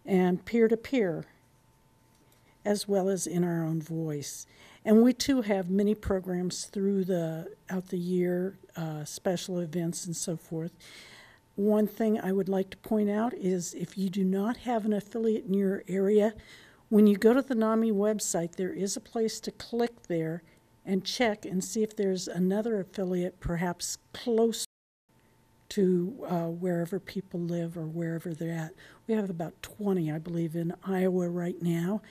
and peer to peer, as well as in our own voice. And we too have many programs through the out the year, uh, special events and so forth. One thing I would like to point out is if you do not have an affiliate in your area, when you go to the NAMI website, there is a place to click there and check and see if there's another affiliate perhaps close to uh, wherever people live or wherever they're at. We have about 20, I believe, in Iowa right now.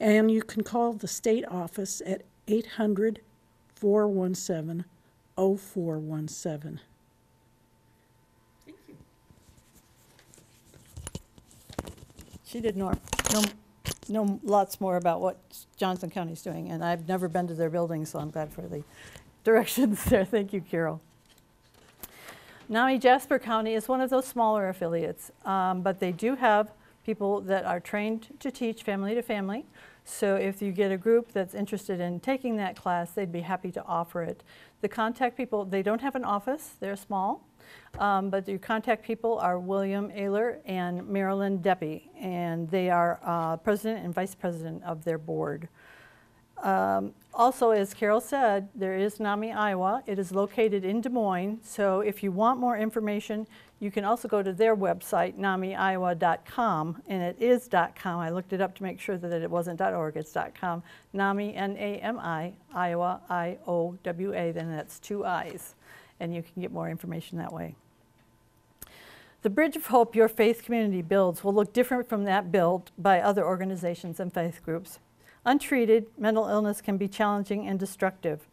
And you can call the state office at 800 417 0417. She did know, know, know lots more about what Johnson County's doing, and I've never been to their building, so I'm glad for the directions there. Thank you, Carol. NAMI Jasper County is one of those smaller affiliates, um, but they do have people that are trained to teach family to family. So if you get a group that's interested in taking that class, they'd be happy to offer it. The contact people, they don't have an office, they're small, um, but your contact people are William Ayler and Marilyn Deppy, and they are uh, president and vice president of their board. Um, also, as Carol said, there is NAMI Iowa. It is located in Des Moines, so if you want more information, you can also go to their website, namiiowa.com, and it is .com. I looked it up to make sure that it wasn't .org, it's dot .com. NAMI, N-A-M-I, Iowa, I-O-W-A, then that's two I's, and you can get more information that way. The Bridge of Hope your faith community builds will look different from that built by other organizations and faith groups. Untreated, mental illness can be challenging and destructive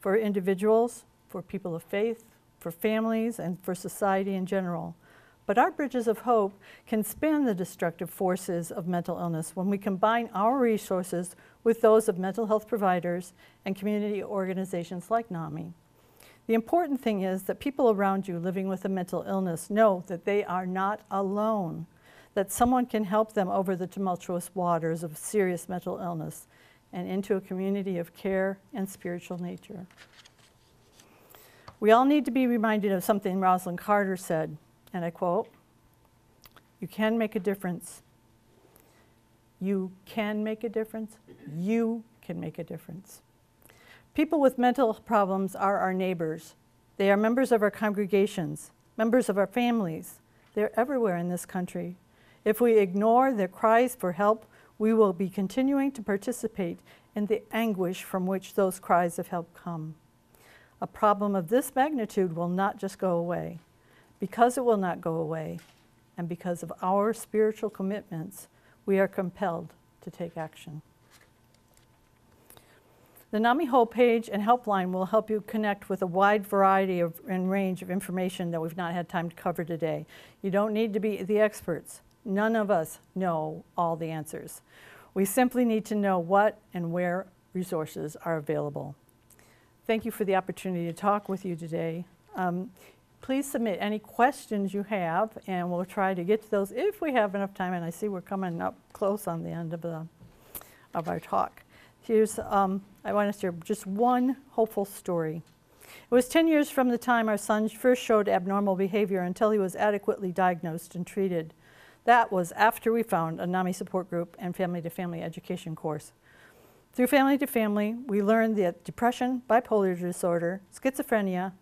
for individuals, for people of faith, for families, and for society in general. But our bridges of hope can span the destructive forces of mental illness when we combine our resources with those of mental health providers and community organizations like NAMI. The important thing is that people around you living with a mental illness know that they are not alone that someone can help them over the tumultuous waters of serious mental illness and into a community of care and spiritual nature. We all need to be reminded of something Rosalynn Carter said, and I quote You can make a difference. You can make a difference. You can make a difference. People with mental problems are our neighbors. They are members of our congregations, members of our families. They're everywhere in this country. If we ignore their cries for help, we will be continuing to participate in the anguish from which those cries of help come. A problem of this magnitude will not just go away. Because it will not go away, and because of our spiritual commitments, we are compelled to take action. The NAMI Hope page and helpline will help you connect with a wide variety of, and range of information that we've not had time to cover today. You don't need to be the experts. None of us know all the answers. We simply need to know what and where resources are available. Thank you for the opportunity to talk with you today. Um, please submit any questions you have, and we'll try to get to those if we have enough time. And I see we're coming up close on the end of, the, of our talk. Here's, um, I want to share just one hopeful story. It was 10 years from the time our son first showed abnormal behavior until he was adequately diagnosed and treated. That was after we found a NAMI support group and family to family education course. Through Family to Family, we learned that depression, bipolar disorder, schizophrenia,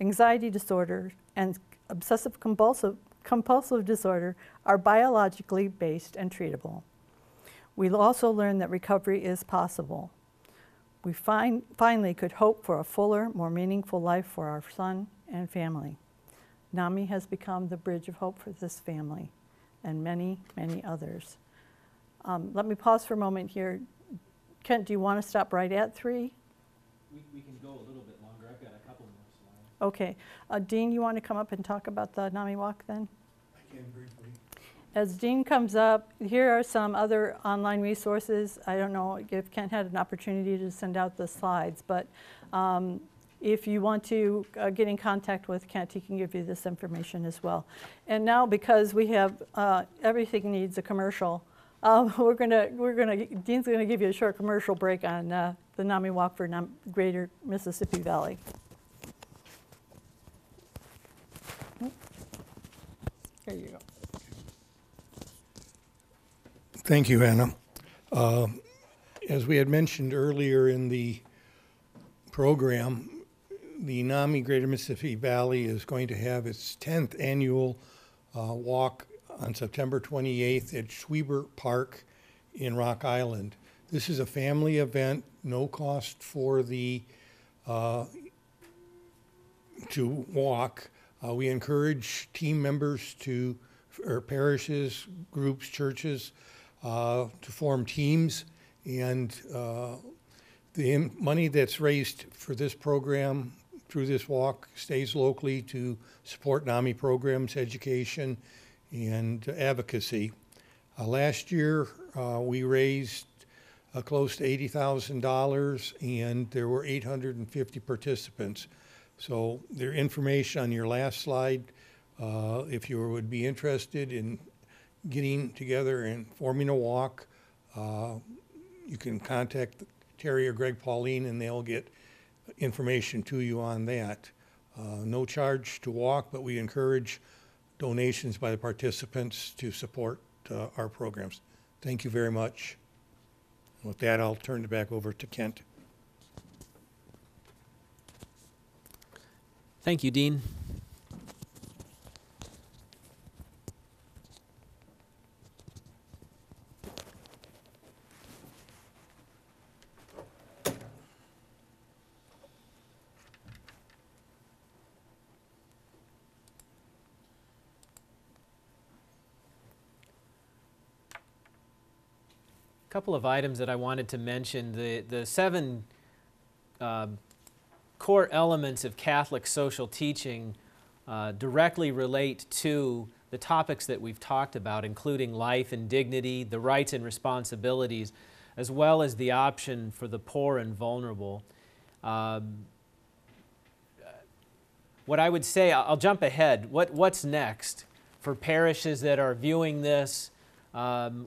anxiety disorder, and obsessive compulsive, compulsive disorder are biologically based and treatable. We also learned that recovery is possible. We find, finally could hope for a fuller, more meaningful life for our son and family. NAMI has become the bridge of hope for this family and many, many others. Um, Let me pause for a moment here. Kent, do you want to stop right at three? We, we can go a little bit longer. I've got a couple more slides. Okay. Uh, Dean, you want to come up and talk about the NAMI Walk then? I can briefly. As Dean comes up, here are some other online resources. I don't know if Kent had an opportunity to send out the slides, but um, if you want to uh, get in contact with Kent, he can give you this information as well. And now, because we have, uh, everything needs a commercial, um, we're gonna, we're gonna, Dean's gonna give you a short commercial break on uh, the NAMI Walk for Nam- Greater Mississippi Valley. There you go. Thank you, Anna. Uh, As we had mentioned earlier in the program, the NAMI Greater Mississippi Valley is going to have its 10th annual uh, walk on September 28th at Schwiebert Park in Rock Island. This is a family event, no cost for the, uh, to walk. Uh, We encourage team members to, or parishes, groups, churches, uh, to form teams. And uh, the money that's raised for this program through this walk stays locally to support NAMI programs, education, and advocacy. Uh, Last year, uh, we raised uh, close to $80,000, and there were 850 participants. So there information on your last slide, uh, if you would be interested in getting together and forming a walk, uh, you can contact Terry or Greg Pauline, and they'll get information to you on that. Uh, No charge to walk, but we encourage donations by the participants to support uh, our programs. Thank you very much. With that, I'll turn it back over to Kent. Thank you, Dean. A couple of items that I wanted to mention. The, the seven um, core elements of Catholic social teaching uh, directly relate to the topics that we've talked about, including life and dignity, the rights and responsibilities, as well as the option for the poor and vulnerable. Um, what I would say, I'll I'll jump ahead. What, what's next for parishes that are viewing this? Um,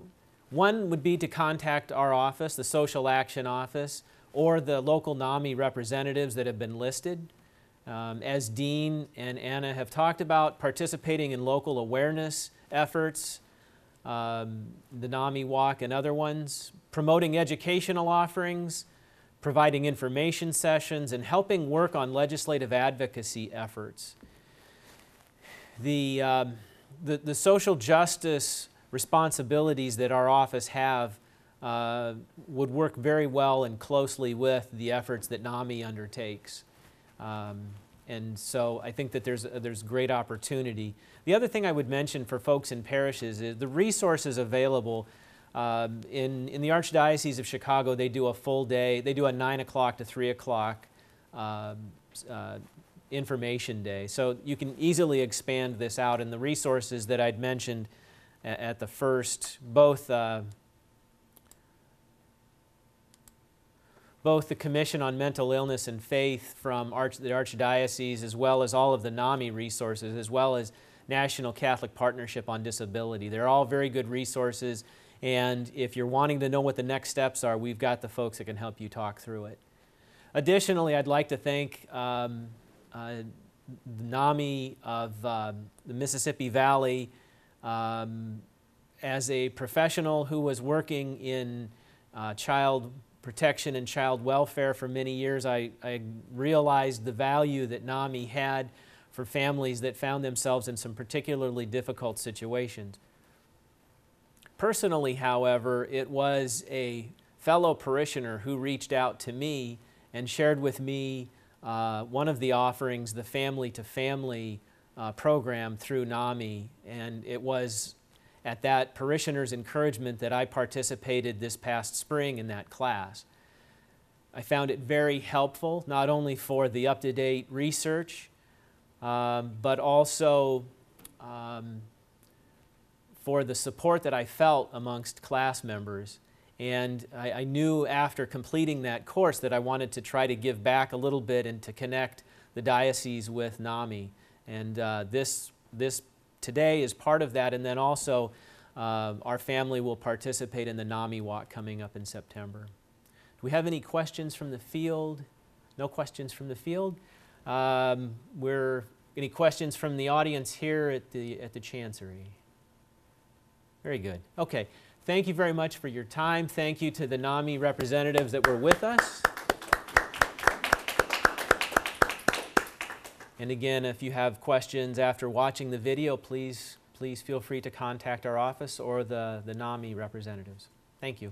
one would be to contact our office, the Social Action Office, or the local NAMI representatives that have been listed. Um, as Dean and Anna have talked about, participating in local awareness efforts, um, the NAMI Walk and other ones, promoting educational offerings, providing information sessions, and helping work on legislative advocacy efforts. The, um, the, the social justice responsibilities that our office have uh, would work very well and closely with the efforts that NAMI undertakes. Um, and so I think that there's, there's great opportunity. The other thing I would mention for folks in parishes is the resources available. Um, in, in the Archdiocese of Chicago, they do a full day, they do a 9 o'clock to 3 o'clock um, uh, information day. So you can easily expand this out. And the resources that I'd mentioned at the first, both uh, both the Commission on Mental Illness and Faith from Arch, the Archdiocese, as well as all of the NAMI resources, as well as National Catholic Partnership on Disability. They're all very good resources, and if you're wanting to know what the next steps are, we've got the folks that can help you talk through it. Additionally, I'd like to thank um, uh, the NAMI of um, the Mississippi Valley um, as a professional who was working in uh, child protection and child welfare for many years, I, I realized the value that NAMI had for families that found themselves in some particularly difficult situations. Personally, however, it was a fellow parishioner who reached out to me and shared with me uh, one of the offerings, the family to family uh, program through NAMI. And it was at that parishioner's encouragement that I participated this past spring in that class. I found it very helpful, not only for the up to date research, um, but also um, for the support that I felt amongst class members. And I, I knew after completing that course that I wanted to try to give back a little bit and to connect the diocese with NAMI. And uh, this, this today is part of that. And then also, uh, our family will participate in the NAMI walk coming up in September. Do we have any questions from the field? No questions from the field? Um, we're, any questions from the audience here at the, at the Chancery? Very good. Okay. Thank you very much for your time. Thank you to the NAMI representatives that were with us. And again, if you have questions after watching the video, please, please feel free to contact our office or the, the NAMI representatives. Thank you.